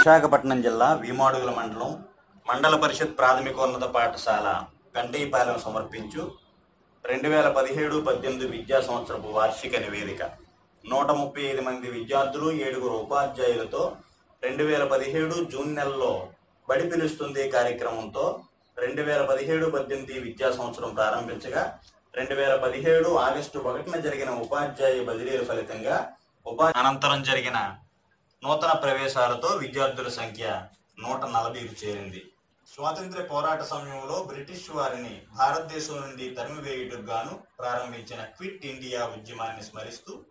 విశాఖపట్నం జిల్లా వీమాడుగుల మండలం మండల పరిషత్ ప్రాథమికోన్నత పాఠశాల పెంటయ్యపాలెం సమర్పించు రెండు వేల పదిహేడు పద్దెనిమిది విద్యా సంవత్సరపు వార్షిక నివేదిక. నూట ముప్పై ఐదు మంది విద్యార్థులు ఏడుగురు ఉపాధ్యాయులతో రెండు వేల పదిహేడు జూన్ నెలలో బడి పిలుస్తుంది కార్యక్రమంతో రెండు వేల పదిహేడు పద్దెనిమిది విద్యా సంవత్సరం ప్రారంభించగా రెండు వేల పదిహేడు ఆగస్టు ఒకటిన జరిగిన ఉపాధ్యాయ బదిలీల ఫలితంగా ఉపా అనంతరం జరిగిన నూతన ప్రవేశాలతో విద్యార్థుల సంఖ్య నూట నలభైకి చేరింది. స్వాతంత్ర్య పోరాట సమయంలో బ్రిటిష్ వారిని భారతదేశం నుండి తరిమివేయుటకు గాను ప్రారంభించిన క్విట్ ఇండియా ఉద్యమాన్ని స్మరిస్తూ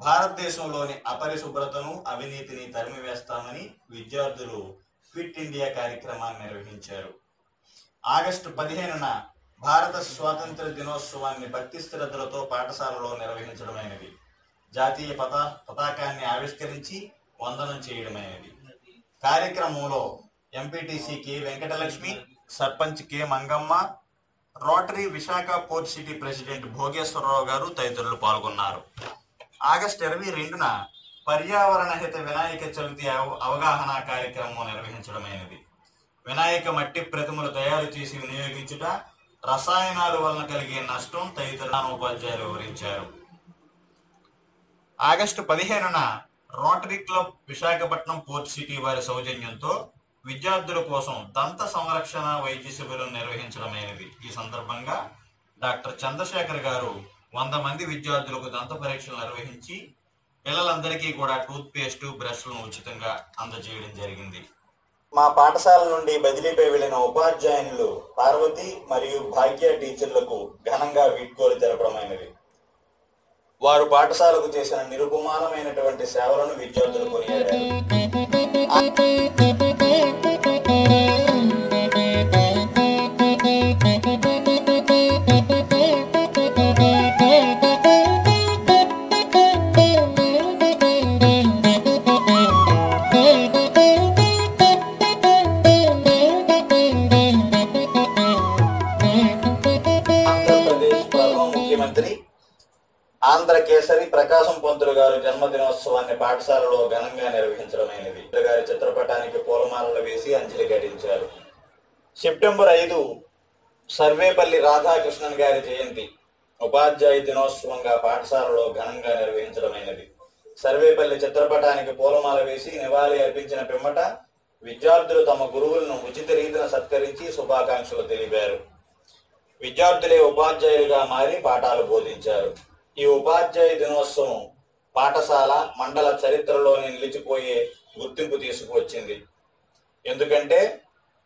భారతదేశంలోని అపరిశుభ్రతను అవినీతిని తరిమివేస్తామని విద్యార్థులు క్విట్ ఇండియా కార్యక్రమాన్ని నిర్వహించారు. ఆగస్టు పదిహేనున భారత స్వాతంత్ర దినోత్సవాన్ని భక్తి శ్రద్ధలతో పాఠశాలలో నిర్వహించడమైనది. జాతీయ పతా పతాకాన్ని ఆవిష్కరించి వందనం చేయడమైనది. కార్యక్రమంలో MPTC K Venkatalakshmi sarpanch K Mangamma rotary Visakha port city president Bhogeswararao garu తదితరులు పాల్గొన్నారు. ఆగస్టు ఇరవై రెండున పర్యావరణ హిత వినాయక చవితి అవగాహన కార్యక్రమం నిర్వహించడమైనది. వినాయక మట్టి ప్రతిమలు తయారు చేసి వినియోగించుట రసాయనాల వలన కలిగే నష్టం తదితర ఉపాధ్యాయులు వివరించారు. ఆగస్టు పదిహేనున rotary club Visakhapatnam port city వారి సౌజన్యంతో విద్యార్థుల కోసం దంత సంరక్షణ వైద్య శిబిరం నిర్వహించడమైనది. ఈ సందర్భంగా డాక్టర్ చంద్రశేఖర్ గారు వంద మంది విద్యార్థులకు దంత పరీక్షలు నిర్వహించి పిల్లలందరికీ కూడా టూత్ పేస్ట్ బ్రష్లను ఉచితంగా అందజేయడం జరిగింది. మా పాఠశాల నుండి బదిలీపై వెళ్ళిన ఉపాధ్యాయులు పార్వతి మరియు భాగ్య టీచర్లకు ఘనంగా వీడ్కోలు తెలపడమైనది. వారు పాఠశాలకు చేసిన నిరుపమానమైనటువంటి సేవలను విద్యార్థులు కొనియాడారు. వేసి అంజలి ఘటించారు. సెప్టెంబర్ ఐదు సర్వేపల్లి రాధాకృష్ణన్ గారి జయంతి. ఉపాధ్యాయ దినోత్సవంగా పాఠశాలలో ఘనంగా నిర్వహించడమైనది. సర్వేపల్లి చిత్రపటానికి పూలమాల వేసి నివాళి అర్పించిన పిమ్మట విద్యార్థులు తమ గురువులను ఉచిత రీతిన సత్కరించి శుభాకాంక్షలు తెలిపారు. విద్యార్థులే ఉపాధ్యాయులుగా మారి పాఠాలు బోధించారు. ఈ ఉపాధ్యాయ దినోత్సవం పాఠశాల మండల చరిత్రలోనే నిలిచిపోయే గుర్తింపు తీసుకువచ్చింది. ఎందుకంటే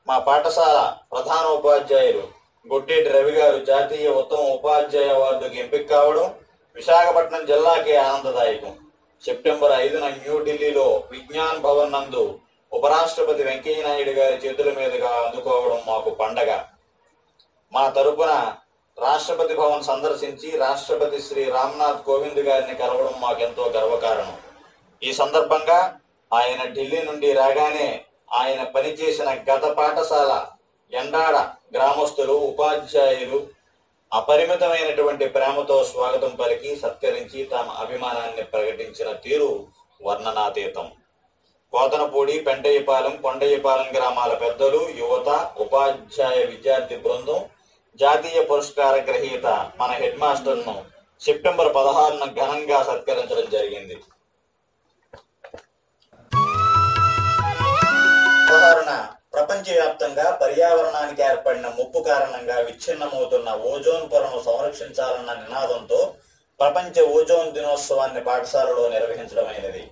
మా పాఠశాల ప్రధాన ఉపాధ్యాయులు గొడ్డేటి రవి గారు జాతీయ ఉత్తమ ఉపాధ్యాయ అవార్డుకి ఎంపిక కావడం విశాఖపట్నం జిల్లాకే ఆనందదాయకం. సెప్టెంబర్ ఐదున న్యూఢిల్లీలో విజ్ఞాన్ భవన్ నందు ఉపరాష్ట్రపతి వెంకయ్య నాయుడు గారి చేతుల మీదుగా అందుకోవడం మాకు పండగ. మా తరపున రాష్ట్రపతి భవన్ సందర్శించి రాష్ట్రపతి శ్రీ రామ్నాథ్ కోవింద్ గారిని కలవడం మాకెంతో గర్వకారణం. ఈ సందర్భంగా ఆయన ఢిల్లీ నుండి రాగానే ఆయన పనిచేసిన గత పాఠశాల ఎండాడ గ్రామస్తులు ఉపాధ్యాయులు అపరిమితమైనటువంటి ప్రేమతో స్వాగతం పలికి సత్కరించి తమ అభిమానాన్ని ప్రకటించిన తీరు వర్ణనాతీతం. కోతనపూడి పెంటయ్యపాలెం కొండయ్యపాలెం గ్రామాల పెద్దలు యువత ఉపాధ్యాయ విద్యార్థి బృందం జాతీయ పురస్కార గ్రహీత మన హెడ్ మాస్టర్ను సెప్టెంబర్ పదహారున ఘనంగా సత్కరించడం జరిగింది. ప్రపంచ ప్రపంచవ్యాప్తంగా పర్యావరణానికి ఏర్పడిన ముప్పు కారణంగా విచ్ఛిన్నమవుతున్న ఓజోన్ పొరను సంరక్షించాలన్న నినాదంతో ప్రపంచ ఓజోన్ దినోత్సవాన్ని పాఠశాలలో నిర్వహించడమైనది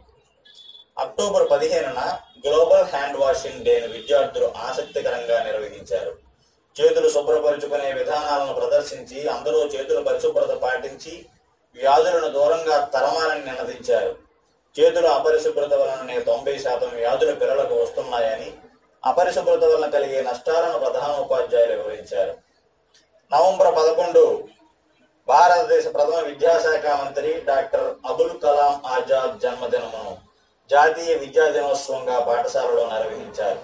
అక్టోబర్ పదిహేనున గ్లోబల్ హ్యాండ్ వాషింగ్ డేను విద్యార్థులు ఆసక్తికరంగా నిర్వహించారు. చేతులు శుభ్రపరుచుకునే విధానాలను ప్రదర్శించి అందరూ చేతుల పరిశుభ్రత పాటించి వ్యాధులను దూరంగా తరమాలని నినదించారు చేతుల అపరిశుభ్రత వలననే తొంభై శాతం వ్యాధులు పిల్లలకు వస్తున్నాయని అపరిశుభ్రత వలన కలిగే నష్టాలను ప్రధాన ఉపాధ్యాయులు వివరించారు. నవంబర్ పదకొండు భారతదేశ ప్రథమ విద్యాశాఖ మంత్రి డాక్టర్ అబుల్ కలాం ఆజాద్ జన్మదినమును జాతీయ విద్యా దినోత్సవంగా పాఠశాలలో నిర్వహించారు.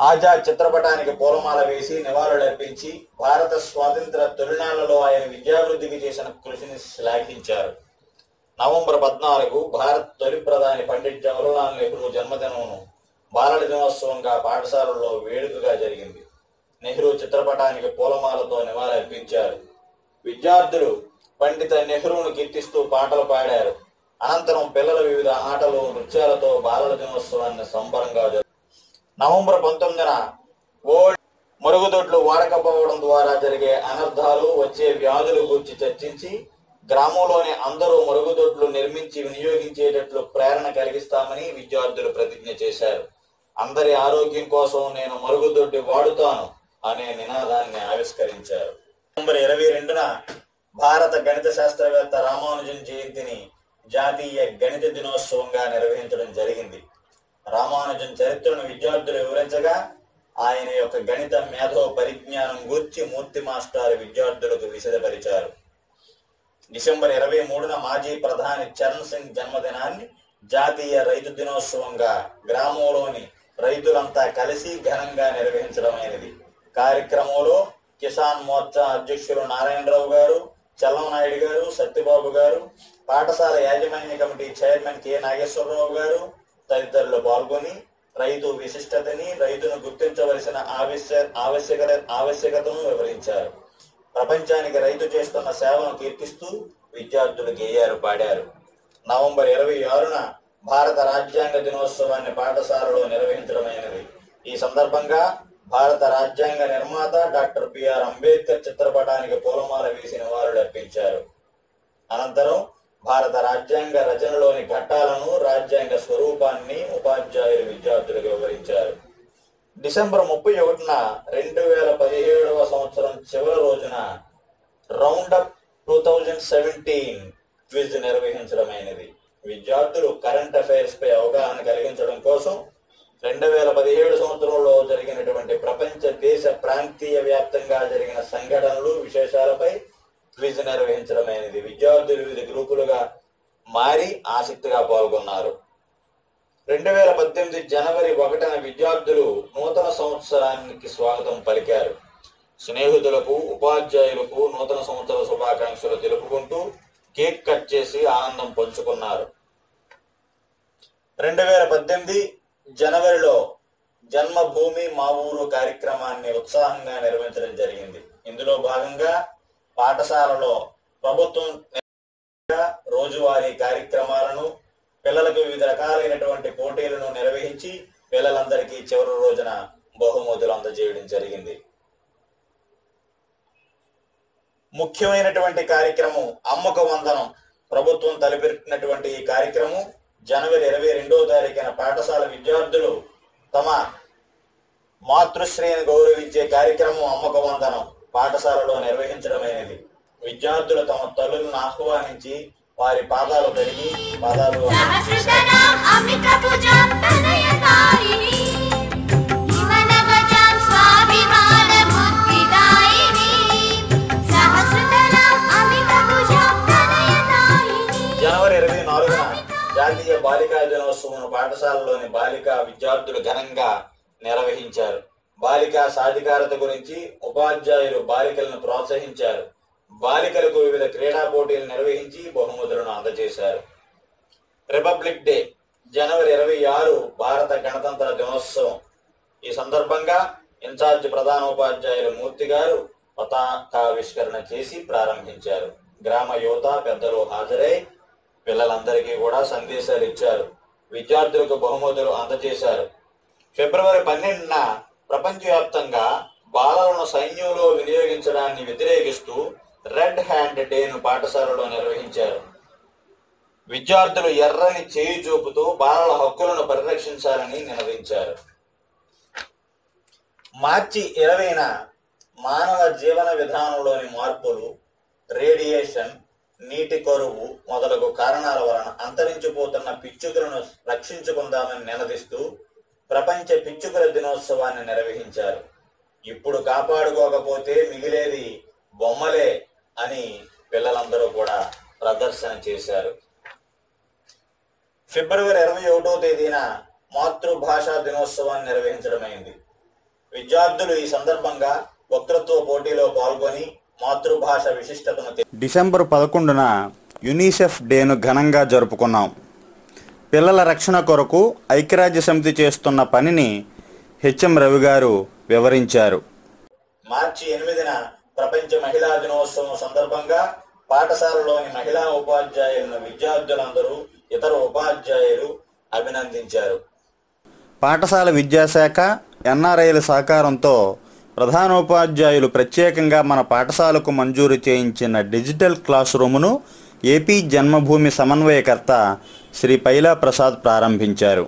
ఆజాద్ చిత్రపటానికి పూలమాల వేసి నివాళులర్పించి భారత స్వాతంత్ర తొలినాళ్ళలో ఆయన విద్యాభివృద్ధికి చేసిన కృషిని శ్లాఘించారు. నవంబర్ పద్నాలుగు భారత్ తొలి ప్రధాని పండిట్ జవహర్లాల్ నెహ్రూ జన్మదినమును బాలల దినోత్సవంగా పాఠశాలలో వేడుకగా జరిగింది. నెహ్రూ చిత్రపటానికి పూలమాలతో నివాళులర్పించారు విద్యార్థులు పండిత నెహ్రూను కీర్తిస్తూ పాటలు పాడారు. అనంతరం పిల్లల వివిధ ఆటలు నృత్యాలతో బాలల దినోత్సవాన్ని సంబరంగా జరు నవంబర్ పంతొమ్మిదిన ఓల్డ్ మరుగుదొడ్లు వాడకపోవడం ద్వారా జరిగే అనర్థాలు వచ్చే వ్యాధుల గురించి చర్చించి గ్రామంలోని అందరూ మరుగుదొడ్లు నిర్మించి వినియోగించేటట్లు ప్రేరణ కలిగిస్తామని విద్యార్థులు ప్రతిజ్ఞ చేశారు. అందరి ఆరోగ్యం కోసం నేను మరుగుదొడ్డి వాడుతాను అనే నినాదాన్ని ఆవిష్కరించారు. నవంబర్ ఇరవై రెండున భారత గణిత శాస్త్రవేత్త రామానుజన్ జయంతిని జాతీయ గణిత దినోత్సవంగా నిర్వహించడం జరిగింది. రామానుజన్ చరిత్రను విద్యార్థులు వివరించగా ఆయన యొక్క గణిత మేధో పరిజ్ఞానం గూర్చి మూర్తి మాస్టర్ విద్యార్థులకు విశదపరిచారు. డిసెంబర్ ఇరవై మూడున మాజీ ప్రధాని చరణ్ సింగ్ జన్మదినాన్ని జాతీయ రైతు దినోత్సవంగా గ్రామంలోని రైతులంతా కలిసి ఘనంగా నిర్వహించడమైనది కార్యక్రమంలో కిసాన్ మోర్చా అధ్యక్షులు నారాయణరావు గారు చల్లమనాయుడు గారు సత్యబాబు గారు పాఠశాల యాజమాన్య కమిటీ చైర్మన్ కె నాగేశ్వరరావు గారు తదితరులు పాల్గొని రైతు విశిష్టతని రైతును గుర్తించవలసిన ఆవశ్య ఆవశ్యకత ఆవశ్యకతను వివరించారు. ప్రపంచానికి రైతు చేస్తున్న సేవను కీర్తిస్తూ విద్యార్థులు గేయాలు పాడారు. నవంబర్ ఇరవై ఆరున భారత రాజ్యాంగ దినోత్సవాన్ని పాఠశాలలో నిర్వహించడమైనది. ఈ సందర్భంగా భారత రాజ్యాంగ నిర్మాత డాక్టర్ బిఆర్ అంబేద్కర్ చిత్రపటానికి పూలమాల వేసి నివాళులర్పించారు అనంతరం భారత రాజ్యాంగ రచనలోని ఘట్టాలను రాజ్యాంగ స్వరూపాన్ని ఉపాధ్యాయులు విద్యార్థులకు వివరించారు. డిసెంబర్ ముప్పై ఒకటిన రెండు వేల పదిహేడవ సంవత్సరం చివరి రోజున roundup two thousand seventeen quiz నిర్వహించడమైనది. విద్యార్థులు కరెంట్ అఫైర్స్ పై అవగాహన కలిగించడం కోసం రెండు వేల పదిహేడు సంవత్సరంలో జరిగినటువంటి ప్రపంచ దేశ ప్రాంతీయ వ్యాప్తంగా జరిగిన సంఘటనలు విశేషాలపై క్విజ్ నిర్వహించడమైనది విద్యార్థులు వివిధ గ్రూపులుగా మారి ఆసక్తిగా పాల్గొన్నారు. రెండు వేల పద్దెనిమిది జనవరి ఒకటిన విద్యార్థులు నూతన సంవత్సరానికి స్వాగతం పలికారు. స్నేహితులకు ఉపాధ్యాయులకు నూతన సంవత్సర శుభాకాంక్షలు తెలుపుకుంటూ కేక్ కట్ చేసి ఆనందం పంచుకున్నారు. రెండు వేల పద్దెనిమిది జనవరిలో జన్మభూమి మా ఊరు కార్యక్రమాన్ని ఉత్సాహంగా నిర్వహించడం జరిగింది. ఇందులో భాగంగా పాఠశాలలో ప్రభుత్వం రోజువారీ కార్యక్రమాలను పిల్లలకు వివిధ రకాలైనటువంటి పోటీలను నిర్వహించి పిల్లలందరికీ చివరి రోజున బహుమతులు అందజేయడం జరిగింది. ముఖ్యమైనటువంటి కార్యక్రమం అమ్మక వందనం ప్రభుత్వం తలపెట్టినటువంటి ఈ కార్యక్రమం జనవరి ఇరవై రెండవ తారీఖున పాఠశాల విద్యార్థులు తమ మాతృశ్రీని గౌరవించే కార్యక్రమం అమ్మక వందనం పాఠశాలలో నిర్వహించడమైనది. విద్యార్థులు తమ తల్లులను ఆహ్వానించి వారి పాదాలు కడిగి పాదాలు జాతీయ బాలికా దినోత్సవం పాఠశాలలోని బాలికా విద్యార్థులు ఘనంగా నిర్వహించారు. బాలికా సాధికారత గురించి ఉపాధ్యాయులు బాలికలను ప్రోత్సహించారు. బాలికలకు వివిధ క్రీడా పోటీలు నిర్వహించి బహుమతులను అందజేశారు. రిపబ్లిక్ డే జనవరి ఇరవై ఆరు భారత గణతంత్ర దినోత్సవం. ఈ సందర్భంగా ఇన్ఛార్జ్ ప్రధాన ఉపాధ్యాయులు మూర్తి గారు పతాకావిష్కరణ చేసి ప్రారంభించారు. గ్రామ యువత పెద్దలు హాజరై పిల్లలందరికీ కూడా సందేశాలు ఇచ్చారు. విద్యార్థులకు బహుమతులు అందజేశారు. ఫిబ్రవరి పన్నెండున ప్రపంచవ్యాప్తంగా బాలలను సైన్యంలో వినియోగించడాన్ని వ్యతిరేకిస్తూ రెడ్ హ్యాండ్ డేను పాఠశాలలో నిర్వహించారు. విద్యార్థులు ఎర్రని చేయి చూపుతూ బాలల హక్కులను పరిరక్షించాలని నినదించారు మార్చి ఇరవైన మానవ జీవన విధానంలోని మార్పులు రేడియేషన్ నీటి కరువు మొదలగు కారణాల వలన అంతరించిపోతున్న పిచ్చుకలను రక్షించుకుందామని నిలదీస్తూ ప్రపంచ పిచ్చుకల దినోత్సవాన్ని నిర్వహించారు. ఇప్పుడు కాపాడుకోకపోతే మిగిలేది బొమ్మలే అని పిల్లలందరూ కూడా ప్రదర్శన చేశారు. ఫిబ్రవరి ఇరవై ఒకటో తేదీన మాతృభాషా దినోత్సవాన్ని నిర్వహించడమైంది. విద్యార్థులు ఈ సందర్భంగా వక్తృత్వ పోటీలో పాల్గొని మాతృభాష విశిష్టతను డిసెంబర్ పదకొండున యునిసెఫ్ డేను ఘనంగా జరుపుకున్నాం. పిల్లల రక్షణ కొరకు ఐక్యరాజ్య సమితి చేస్తున్న పనిని హెచ్ఎం రవి గారు వివరించారు. మార్చి ఎనిమిదిన ప్రపంచ మహిళా దినోత్సవం సందర్భంగా పాఠశాలలోని మహిళా ఉపాధ్యాయులను విద్యార్థులందరూ ఇతర ఉపాధ్యాయులు అభినందించారు. పాఠశాల విద్యాశాఖ ఎన్ఆర్ఐల సహకారంతో ప్రధానోపాధ్యాయులు ప్రత్యేకంగా మన పాఠశాలకు మంజూరు చేయించిన డిజిటల్ క్లాస్ రూమును ఏపీ జన్మభూమి సమన్వయకర్త శ్రీ పైలా ప్రసాద్ ప్రారంభించారు.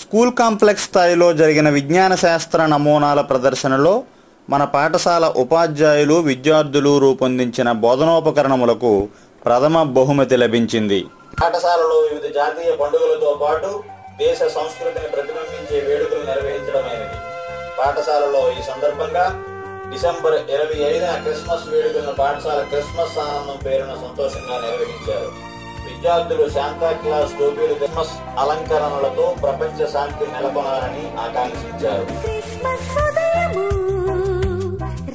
స్కూల్ కాంప్లెక్స్ స్థాయిలో జరిగిన విజ్ఞాన శాస్త్ర నమూనాల ప్రదర్శనలో మన పాఠశాల ఉపాధ్యాయులు విద్యార్థులు రూపొందించిన బోధనోపకరణములకు ప్రథమ బహుమతి లభించింది. పాఠశాలలో వివిధ జాతీయ పండుగలతో పాటు దేశ సంస్కృతిని ప్రతిబింబించే వేడుకలు నిర్వహించడమే. పాఠశాలలో ఈ సందర్భంగా డిసెంబర్ ఇరవై ఐదున క్రిస్మస్ వేడుకలను పాఠశాల క్రిస్మస్ ఆనందం పేరున సంతోషంగా నిర్వహించారు. విద్యార్థులు శాంతా క్లాస్ టోపీలు క్రిస్మస్ అలంకరణలతో ప్రపంచ శాంతి నెలకొనాలని ఆకాంక్షించారు.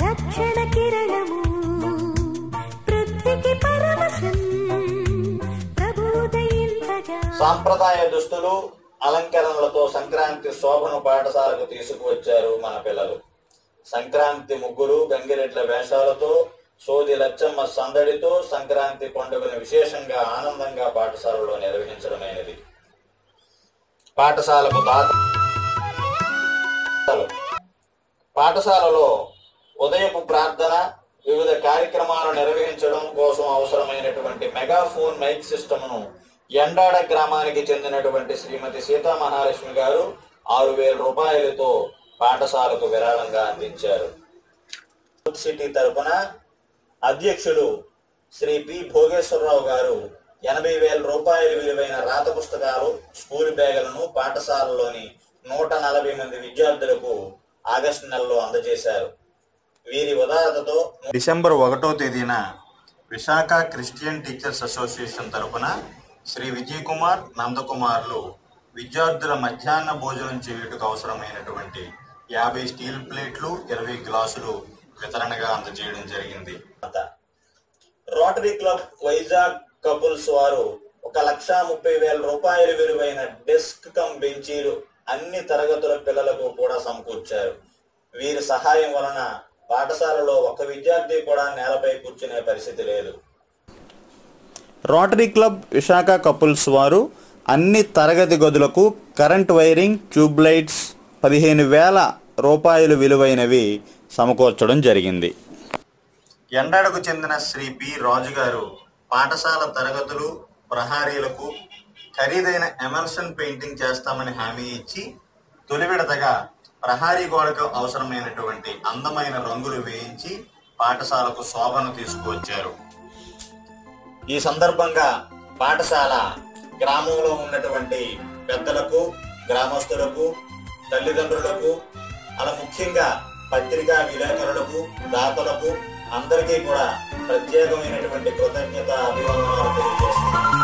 రక్షణ కిరణము సాంప్రదాయ దుస్తులు అలంకరణలతో సంక్రాంతి శోభను పాఠశాలకు తీసుకువచ్చారు మన పిల్లలు. సంక్రాంతి ముగ్గులు గంగిరెడ్ల వేషాలతో సోది లచ్చమ్మ సందడితో సంక్రాంతి పండుగను విశేషంగా ఆనందంగా పాఠశాలలో నిర్వహించడమైనది. పాఠశాలకు పాఠశాలలో ఉదయపు ప్రార్థన వివిధ కార్యక్రమాలు నిర్వహించడం కోసం అవసరమైనటువంటి మెగాఫోన్ మైక్ సిస్టమ్ను ఎండాడ గ్రామానికి చెందినటువంటి శ్రీమతి సీతా మహాలక్ష్మి గారు ఆరు వేల రూపాయలతో పాఠశాలకు విరాళంగా అందించారు. సిటీ తరపున అధ్యక్షులు శ్రీ పి భోగేశ్వరరావు గారు ఎనభై వేల రూపాయల విలువైన రాత పుస్తకాలు స్కూల్ బ్యాగులను పాఠశాలలోని నూట నలభై మంది విద్యార్థులకు ఆగస్టు నెలలో అందజేశారు. వీరి ఉదాహరణతో డిసెంబర్ ఒకటో తేదీన విశాఖ క్రిస్టియన్ టీచర్స్ అసోసియేషన్ తరపున శ్రీ విజయ్ కుమార్ నందకుమార్లు విద్యార్థుల మధ్యాహ్న భోజనం చేయుటకు అవసరమైనటువంటి యాభై స్టీల్ ప్లేట్లు ఇరవై గ్లాసులు వితరణగా అందజేయడం జరిగింది. రోటరీ క్లబ్ వైజాగ్ కపుల్స్ వారు ఒక లక్ష ముప్పై వేల రూపాయల విలువైన డెస్క్ కమ్ బెంచీలు అన్ని తరగతుల పిల్లలకు కూడా సమకూర్చారు. వీరి సహాయం వలన పాఠశాలలో ఒక విద్యార్థి కూడా నేలపై కూర్చునే పరిస్థితి లేదు. రోటరీ క్లబ్ విశాఖ కపుల్స్ వారు అన్ని తరగతి గదులకు కరెంట్ వైరింగ్ ట్యూబ్ లైట్స్ పదిహేను వేల రూపాయలు విలువైనవి సమకూర్చడం జరిగింది. ఎండాడకు చెందిన శ్రీ పి. రాజు గారు పాఠశాల తరగతులు ప్రహారీలకు ఖరీదైన ఎమర్సన్ పెయింటింగ్ చేస్తామని హామీ ఇచ్చి తొలి విడతగా ప్రహారీ గోడకు అవసరమైనటువంటి అందమైన రంగులు వేయించి పాఠశాలకు శోభను తీసుకువచ్చారు. ఈ సందర్భంగా పాఠశాల గ్రామంలో ఉన్నటువంటి పెద్దలకు గ్రామస్తులకు తల్లిదండ్రులకు అలా ముఖ్యంగా పత్రికా విలేకరులకు దాతలకు అందరికీ కూడా ప్రత్యేకమైనటువంటి కృతజ్ఞత అభివందనాలు తెలియజేస్తున్నాను.